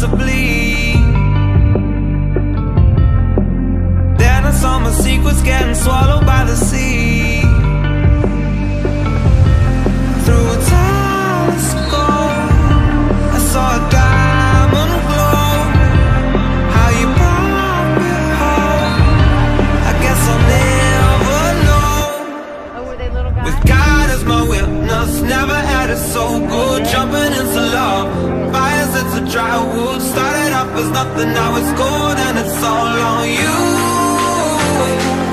to bleed. Then I saw my secrets getting swallowed by the sea. Through a telescope I saw a diamond glow. How you brought me home I guess I'll never know. Oh, were they little guys? with God as my witness, never had it so good. Jumping into love, fires into dry wood. Started off as nothing, now it's gold, and it's all on you.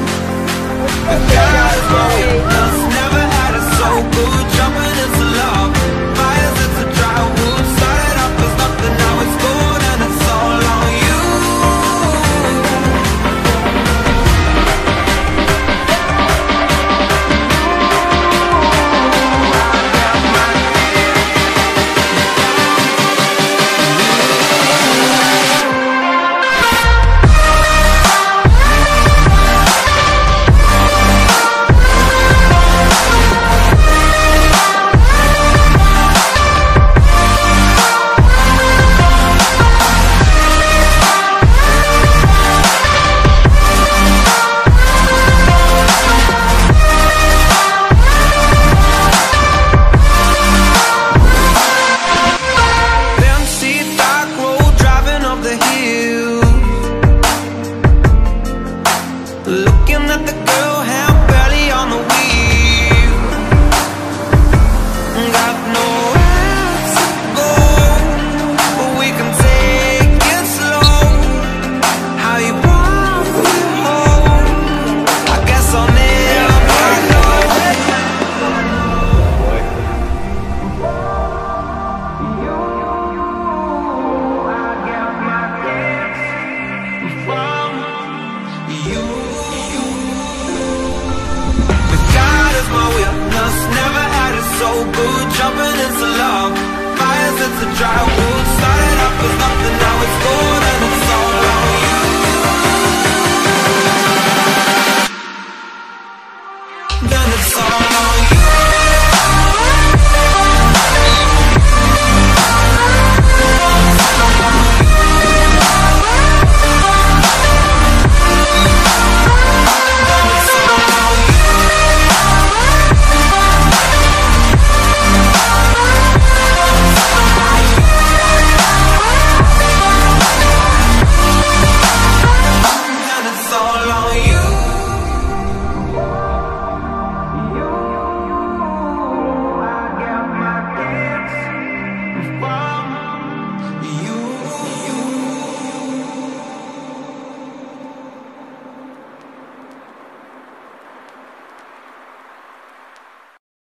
house, never had it so good. Jumping into love, fires into dry.